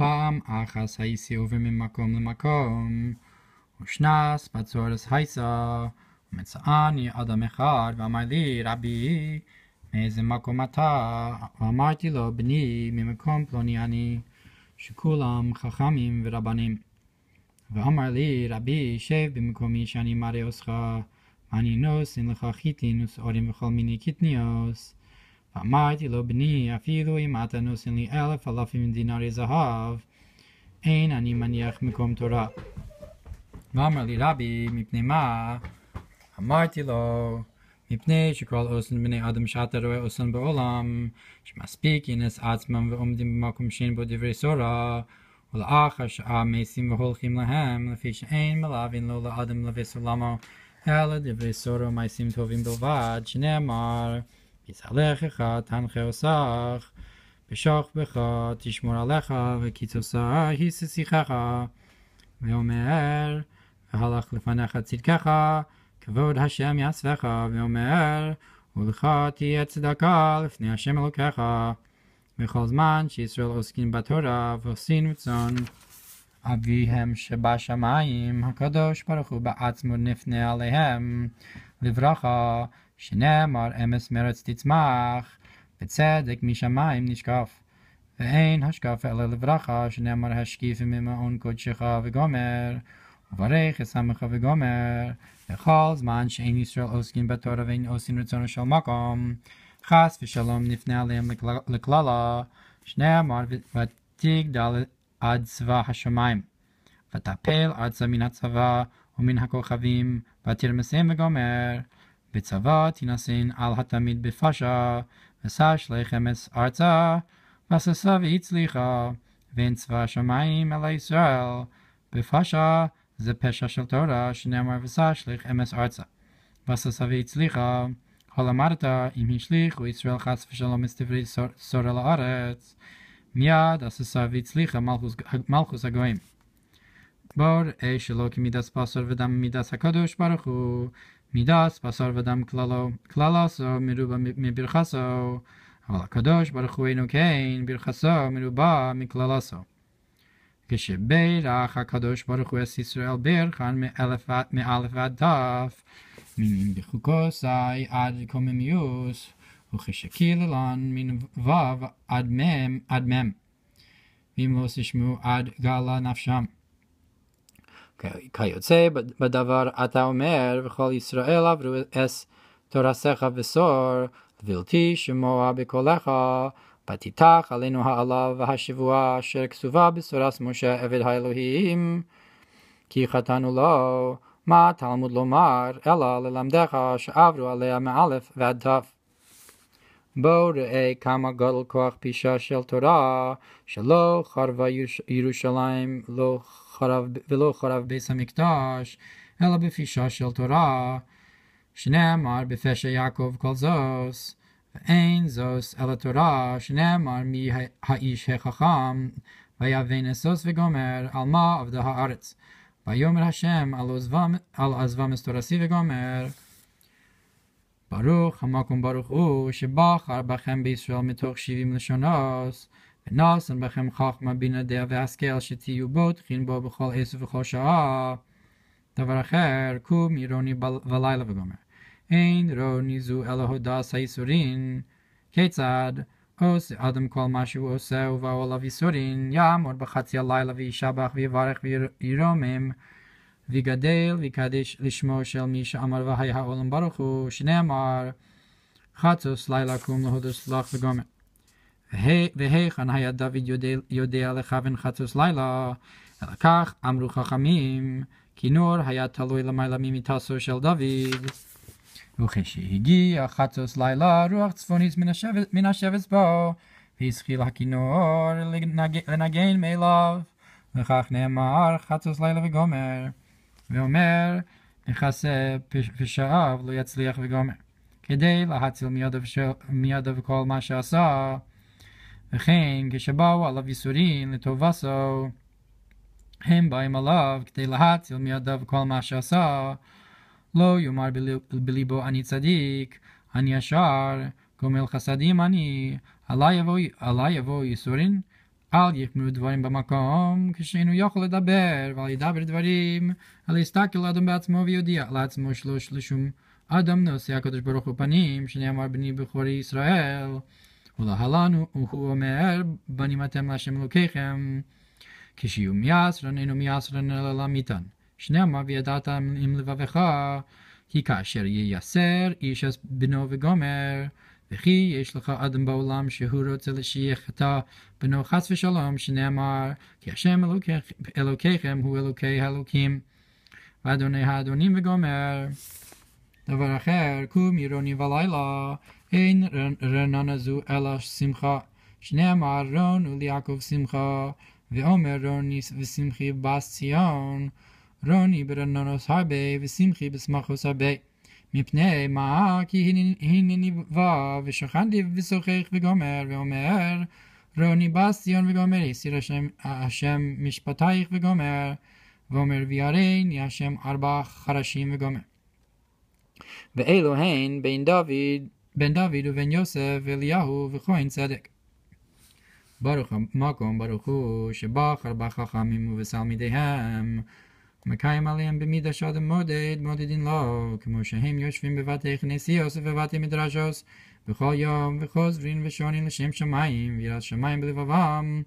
פעם אחס הייסי עובר ממקום למקום, ושנס בצורס הייסה, ומצאני אדם אחד, ואמר לי, רבי, מאיזה מקום אתה? ואמרתי לו, בני, ממקום פלוני אני, שכולם חכמים ורבנים. ואמר לי, רבי, שב במקומי שאני מראה אותך, ואני נוסן לך חיטין ושעורים וכל מיני קטניות. ואמרתי לו, בני, אפילו אם אתה נוסן לי אלף אלפים דינרי זהב, אין אני מניח מקום תורה. ואמר לי, רבי, מפני מה? אמרתי לו, מפני שכל אוסן בני אדם שאתה רואה אוסן בעולם, שמספיק ינס עצמם ועומדים במקום שאין בו דברי סורה, ולאחר שעה מתים והולכים להם, לפי שאין מלווין לו לאדם לביא סולמו, אלא דברי סורה ומעשים טובים בלבד, שנאמר, יצלחך תנחה עושך, בשוך בך תשמור עליך, וקיצוסה היססיכך, ואומר, והלך לפניך צדקך, כבוד השם יעצבך, ואומר, ולך תהיה צדקה לפני השם אלוקיך. וכל זמן שישראל עוסקים בתורה ועושים רצון. אביהם שבשמיים, הקדוש ברוך הוא בעצמו נפנה עליהם לברכה, שנאמר אמס מרץ תצמח, בצדק משמיים נשקף. ואין השקף אלא לברכה, שנאמר השקיף ממעון קודשך וגומר, וברך אשמך וגומר, וכל זמן שאין ישראל עוסקים בתורה ואין עושים רצונו של מקום, חס ושלום נפנה עליהם לקללה, שנאמר ותגדל עד צבא השמיים, ותפל ארצה מן הצבא ומן הכוכבים, ותרמסם וגומר, בצבא תינשאין על התמיד בפשע, ושש לחמס ארצה, וששה והצליחה, ואין צבא השמיים אלא ישראל, בפשע זה פשע של תורה, שנאמר ושש אמס ארצה. וששה והצליחה, הלמדת אם השליכו ישראל חס ושלום את דברי סורה לארץ, מיד עששה והצליחה מלכוס הגויים. בור אש שלא כמידס בשר ודם מידס הקדוש ברוך הוא, מידס בשר ודם כללו, כללסו מרובה מברכסו, אבל הקדוש ברוך הוא אינו כן, ברכסו מרובה מכללסו. כשברך הקדוש ברוך הוא את ישראל ברכן מאלף ועד תף, מינים בחוקוסי עד קוממיוס, וכשקיללן מן וו עד מם, עד מם, ואם לא תשמעו עד גלה נפשם. כיוצא בדבר אתה אומר, וכל ישראל עברו אס תורסך וסור, ובלתי שמוע בקולך, ותיתח עלינו העלה והשבועה אשר כתובה בסורס משה עבד האלוהים, כי חטאנו לו, מה תלמוד לומר, אלא ללמדך שעברו עליה מאלף ועד תף. בוא ראה כמה גדול כוח פישה של תורה, שלא חרבה ירושלים לא חרב, ולא חרב בית המקדש, אלא בפישה של תורה, שנאמר בפשע יעקב כל זוס, ואין זוס אלא תורה, שנאמר מי האיש החכם, ויבן אסוס וגומר, על מה עבדה הארץ. ויאמר השם על עזבם אסתורסי וגומר, ברוך המקום ברוך הוא, שבחר בכם בישראל מתוך שבעים לשונות, ונוסן בכם חכמה בינה דעה והשכל, שתהיו בוטחין בו בכל עשר ובכל שעה. דבר אחר, קום ירוני בלילה וגומר. אין רוני זו אלא הודס הייסורין. כיצד? עושה אדם כל מה שהוא עושה ובאו עליו ייסורין, יעמוד בחצי הלילה וישבח ויברך וירומם. ויגדל ויקדש לשמו של מי שאמר והיה העולם ברוך הוא, שנאמר חצוס לילה קום להודוס לך וגומר. והיכן היה דוד יודע לכוון חצוס לילה, אלא כך אמרו חכמים, כי נור היה תלוי למעלה ממיתסו של דוד. וכשהגיע חצוס לילה, רוח צפונית מן השבט בו, והזחיל הכינור לנגן מאליו, וכך נאמר חצוס לילה וגומר. ואומר, נכסה פשעיו לא יצליח וגומר. כדי להציל מידיו כל מה שעשה, וכן כשבאו עליו ייסורים לטובתו, הם באים עליו כדי להציל מידיו כל מה שעשה, לא יאמר בליבו אני צדיק, אני ישר, גומל חסדים אני, עלי יבוא ייסורים, אל יחמרו דברים במקום, כשאינו יכול לדבר, ואל ידבר דברים, אלא יסתכל אדם בעצמו ויודיע לעצמו שלא לשום אדם נושא הקדוש ברוך הוא פנים, שנאמר בני בכורי ישראל, ולהלן הוא אומר, בנים אתם להשם אלוקיכם, כשיהיו מיעשרן אינו מיעשרן אלא למיתן. שנאמר וידעת עם לבבך, כי כאשר ייסר איש בנו וגומר, וכי יש לך אדם בעולם שהוא רוצה לשייכתה בנו חס ושלום, שנאמר, כי השם אלוקיכם הוא אלוקי האלוקים, ואדוני האדונים וגומר. דבר אחר, קום ירוני ולילה, אין רננה זו אלא שמחה, שנאמר רון וליעקב שמחה, ואומר רוני ושמחי בס ציון, רוני ברננוס הרבה ושמחי בשמחוס הרבה. מפני מה? כי הנני בא ושכנתי ושוחח וגומר ואומר רוני בס ציון וגומר יסיר השם, השם משפטייך וגומר ואומר ויראני השם ארבע חרשים וגומר. ואלו הן בין דוד, בן דוד ובן יוסף ואליהו וכהן צדק. ברוך המקום ברוך הוא שבחר בחכמים ובסלמידיהם מקיים עליהם במידה שאדם מודד, מודדין לו, כמו שהם יושבים בבתי כנסיוס ובבתי מדרשוס, בכל יום, וחוזרים ושונים לשם שמיים, ויראת שמיים בלבבם,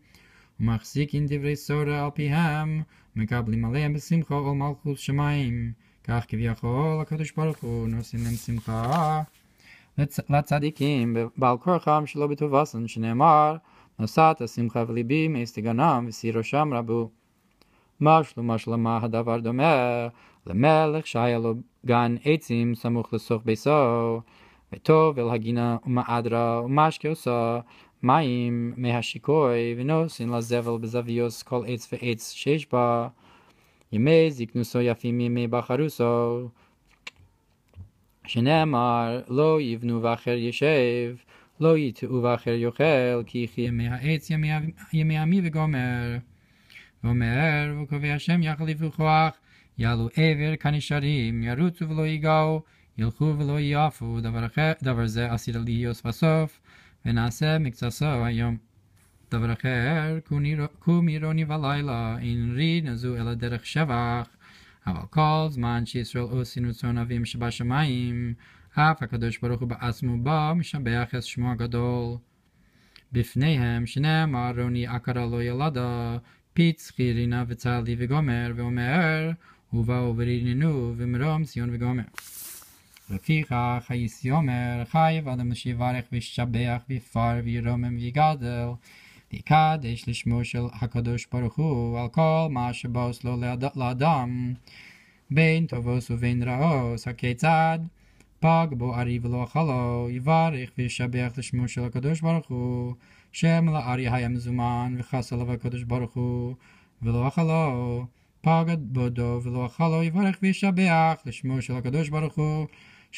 ומחזיקים דברי סורה על פיהם, מקבלים עליהם בשמחה או מלכות שמיים. כך כביכול הקדוש ברוך הוא נושאים להם שמחה לצדיקים בעל כורחם שלא בטובסן, שנאמר, נשאת שמחה וליבי מאסתי גנם ושיא ראשם רבו. משלו משלמה הדבר דומה למלך שהיה לו גן עצים סמוך לסוף ביתו, וטוב אל הגינה ומעדרה ומשקה עושה מים מהשיקוי ונוסין לזבל בזוויוס כל עץ ועץ שיש בה ימי זקנוסו יפים ימי בחרוסו שנאמר לא יבנו ואחר ישב לא יטעו ואחר יאכל כי יחי ימי העץ ימי עמי וגומר ואומר, וקובע השם יחליפו כוח, יעלו עבר כנשרים, ירוצו ולא ייגעו, ילכו ולא יעפו, דבר, אחר, דבר זה עשית להיות בסוף, ונעשה מקצתו היום. דבר אחר, קום ירוני בלילה, אין רי נזו אלא דרך שבח, אבל כל זמן שישראל עושים רצון אבים שבשמיים, אף הקדוש ברוך הוא בעצמו בא, משבח את שמו הגדול. בפניהם שנאמר רוני עקרה לא ילדה, פיץ חירינה וצלי וגומר, ואומר, ובאו וריננו, ומרום ציון וגומר. לפיכך היסי אומר, חייב אדם שיברך וישבח ויפר וירומם ויגדל, ויקדש לשמו של הקדוש ברוך הוא על כל מה שבוס לו לאדם, בין טובוס ובין רעוס, הכיצד? פג בו ארי ולא אכלו, יברך וישבח לשמו של הקדוש ברוך הוא, שם לארי היה מזומן, וחס עליו הקדוש ברוך הוא, ולא אכלו, פגד בודו ולא אכלו, יברך וישבח לשמו של הקדוש ברוך הוא,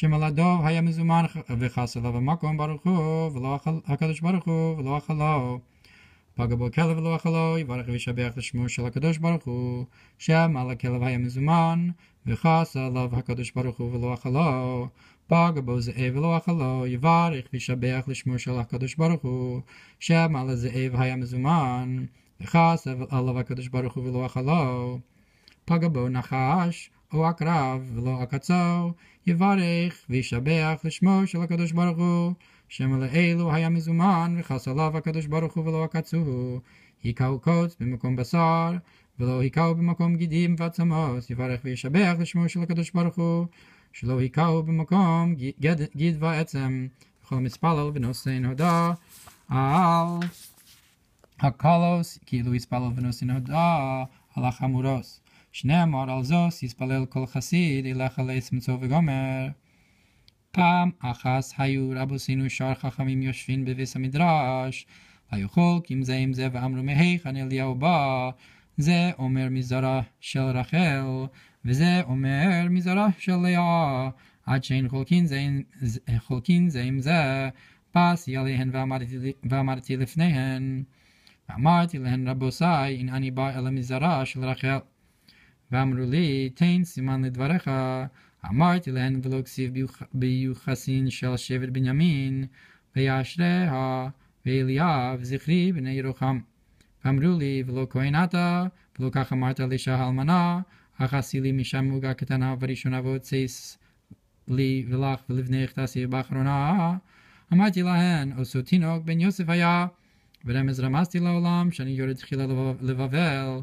הדוב היה מזומן, וחס עליו המקום ברוך הוא, ולא הקדוש ברוך הוא, ולא אכלו. פגע בו כלב ולא אכלו, יברך וישבח לשמו של הקדוש ברוך הוא, שם על הכלב היה מזומן, וחס עליו הקדוש ברוך הוא ולא אכלו. פגע בו זאב ולא אכלו, יברך וישבח לשמו של הקדוש ברוך הוא, שם על הזאב היה מזומן, וחס עליו הקדוש ברוך הוא ולא אכלו. פגע בו נחש, או עקרב ולא עקצו, יברך וישבח לשמו של הקדוש ברוך הוא, שם על אלו היה מזומן, וחס עליו הקדוש ברוך הוא ולא עקצו, היכהו קוץ במקום בשר, ולא היכהו במקום גידים ועצמות, יברך וישבח לשמו של הקדוש ברוך הוא, שלא היכהו במקום גיד ועצם, וכל מספלל ונושאין הודה על הקלוס, כאילו יספלל ונושאין הודה על החמורוס. שנאמר על זוס יספלל כל חסיד, ילך על מצוא וגומר. פעם אחת היו רבוסינו שאר חכמים יושבים בביס המדרש, היו חולקים זה עם זה ואמרו מהיכן אליהו בא, זה אומר מזרע של רחל, וזה אומר מזרע של לאה, עד שאין חולקין זה, עם זה, פסי עליהן ואמרתי, לפניהן, ואמרתי להן רבוסי, אם אני בא אל המזרע של רחל. ואמרו לי, תן סימן לדבריך, אמרתי להן ולא כסיב ביוחסין של שבט בנימין, ויאשריה, ואליאב, זכרי בני ירוחם. ואמרו לי, ולא כהן אתה, ולא כך אמרת לאישה האלמנה, אך עשי לי משם מוגה קטנה וראשונה והוצאס לי ולך ולבנך תעשי באחרונה. אמרתי להן, עשו תינוק בן יוסף היה, ורמז רמזתי לעולם שאני יורד תחילה לבבל,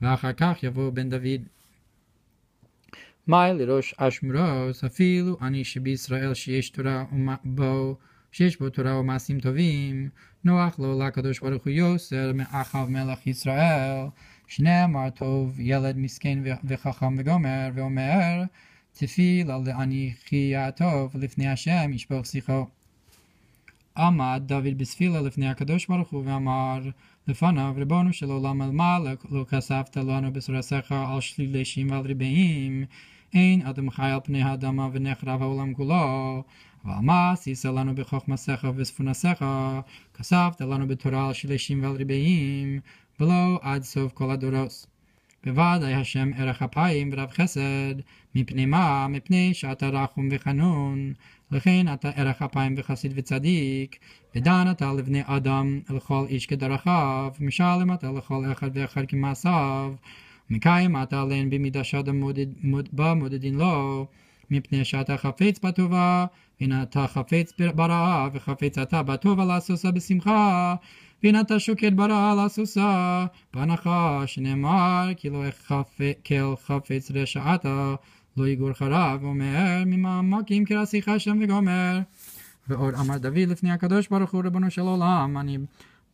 ואחר כך יבוא בן דוד. מאי לראש אשמורוס, אפילו אני שבישראל שיש תורה בו, שיש בו תורה ומעשים טובים, נוח לו לקדוש ברוך הוא יוסר מאחיו מלך ישראל, שנאמר טוב ילד מסכן וחכם וגומר, ואומר תפילה לאניכי הטוב לפני השם ישפוך שיחו. עמד דוד בספילה לפני הקדוש ברוך הוא ואמר לפניו ריבונו של עולם על מה לא כספת לנו בשרשיך על שלישים ועל ריבעים אין אדם חי על פני האדמה ונחרב העולם כולו אבל מה עשית לנו בחוכמתך ובצפונתך כספת לנו בתורה על שלישים ועל ריבעים ולא עד סוף כל הדורות. בוודאי השם ערך אפיים ורב חסד, מפני מה? מפני שאתה רחום וחנון, לכן אתה ערך אפיים וחסיד וצדיק, ודן אתה לבני אדם לכל איש כדרכיו, משלם אתה לכל אחד ואחד כמעשיו, מקיים אתה עליהן במידה שאתה בה מודדין לו, מפני שאתה חפץ בטובה, והנה אתה חפץ ברעה, וחפץ אתה בטובה לעשושה בשמחה, והנה אתה שוקד ברעה לעשושה, בהנחה שנאמר כי לא כל חפץ רשעתה, לא יגור חרב, אומר ממעמקים כרסיך שם וגומר. ועוד אמר דוד לפני הקדוש ברוך הוא ריבונו של עולם, אני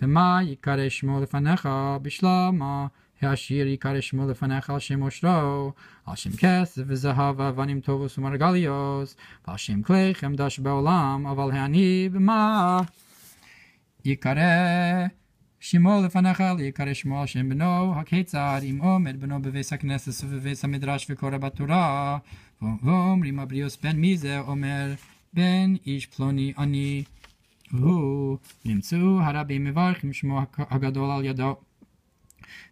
במה יקרא שמו לפניך בשלמה העשיר יקרא שמו לפניך על שם אושרו, על שם כסף וזהב ואבנים טובוס ומרגליוס, ועל שם כלי חמדה שבעולם, אבל העני במה? יקרא שמו לפניך ליקרא שמו על שם בנו, הכיצד אם עומד בנו בביס הכנסת ובביס המדרש וקורא בתורה, ואומרים הבריאוס בן מי זה? אומר בן איש פלוני אני הוא, נמצאו הרבים מברכים שמו הגדול על ידו.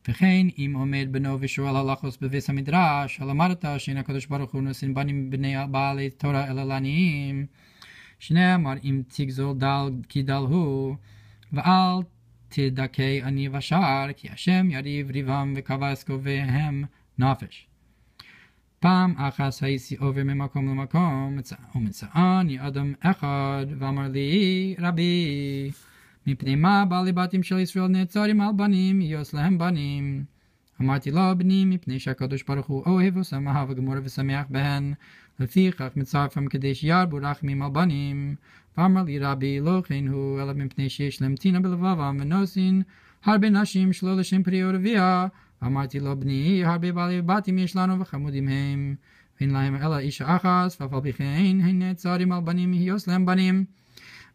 וכן אם עומד בנו ושואל הלכוס בביס המדרש, על אמרת שאין הקדוש ברוך הוא נושאים בנים בני בעלי תורה אלא לעניים, שנאמר אם תגזול דל כי דל הוא, ואל תדכא אני ושער, כי השם יריב ריבם וכבש קובעיהם נפש. פעם אחת הייתי עובר ממקום למקום, ומצאני אדם אחד, ואמר לי, רבי, מפני מה בעלי בתים של ישראל נעצרים על בנים, יוס להם בנים. אמרתי לו, בני, מפני שהקדוש ברוך הוא אוהב ושמח וגמור ושמח בהן, לפיכך מצרפם כדי שירבו רחמים על בנים. ואמר לי רבי, לא כן הוא, אלא מפני שיש להם טינה בלבבם ונוסין הרבה נשים שלא לשם פרי ורבייה. אמרתי לו, בני, הרבה בעלי בתים יש לנו וחמודים הם. ואין להם אלא אישה אחת, ואף על פי כן הן נעצרים על בנים, יהיוס להם בנים.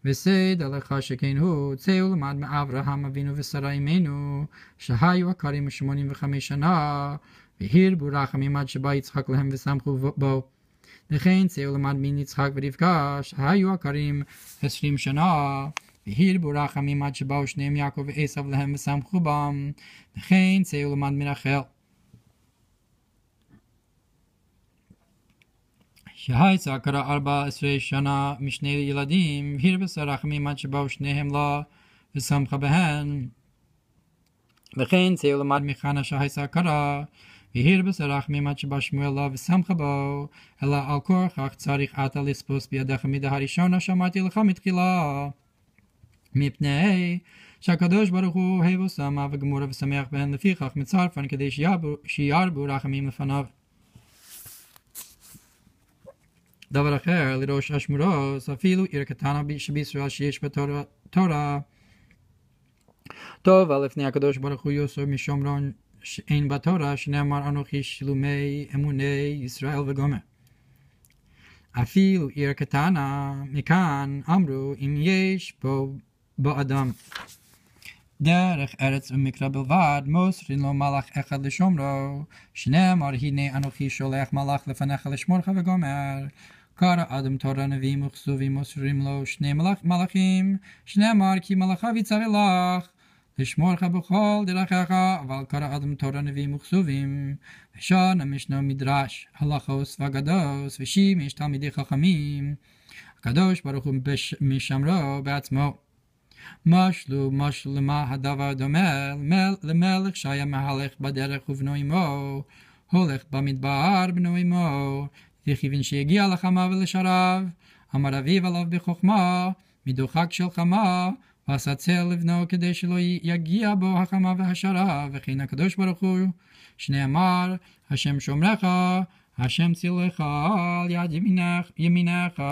וסד עליך שכן הוא, צא ולמד מאברהם אבינו ושרה אמנו, שהיו עקרים שמונים וחמש שנה, והרבו רחמים עד שבא יצחק להם ושמחו בו. וכן צא ולמד מן יצחק ורבקה, שהיו עקרים עשרים שנה, והרבו רחמים עד שבאו שניהם יעקב ועשו להם ושמחו בם, וכן צא ולמד מרחל. שהייצה קרא ארבע עשרה שנה משני ילדים, הרבס הרחמים עד שבאו שניהם לה ושמחה בהן. וכן צא ולמד מחנה שהייצה קרא, והרבס הרחמים עד שבא שמואל לה ושמחה בו, אלא על כורכך צריך אתה לספוס בידיך מידה הראשונה שאמרתי לך מתחילה. מפני שהקדוש ברוך הוא אוהב ושמה וגמורה ושמח בהן לפיכך מצרפן כדי שירבו רחמים לפניו. דבר אחר, לראש אשמורוס, אפילו עיר קטנה שבישראל שיש בה תורה. טוב, לפני הקדוש ברוך הוא יוסר משומרון שאין בתורה, שנאמר אנוכי שלומי אמוני ישראל וגומר. אפילו עיר קטנה, מכאן אמרו אם יש בו באדם. דרך ארץ ומקרא בלבד, מוסרין לו מלאך אחד לשומרו, שנאמר הנה אנוכי שולח מלאך לפניך לשמורך וגומר. קרא אדם תורה נביאים וכסובים מוסרים לו שני מלאכ, מלאכים, שנאמר כי מלאכיו יצווה לך. לשמורך בכל דרכיך, אבל קרא אדם תורה נביאים וכסובים, ושון המשנה מדרש, הלכוס ואגדוס, ושימש תלמידי חכמים, הקדוש ברוך הוא משמרו בעצמו. משלו משל למה הדבר דומה? למלך שהיה מהלך בדרך ובנו עמו הולך במדבר בנו עמו. וכיוון שהגיע לחמה ולשרב אמר אביו עליו בחוכמה מדוחק של חמה ועשה צל לבנו כדי שלא יגיע בו החמה והשרב וכן הקדוש ברוך הוא. שנאמר השם שומרך השם צילך על יד ימינך, ימינך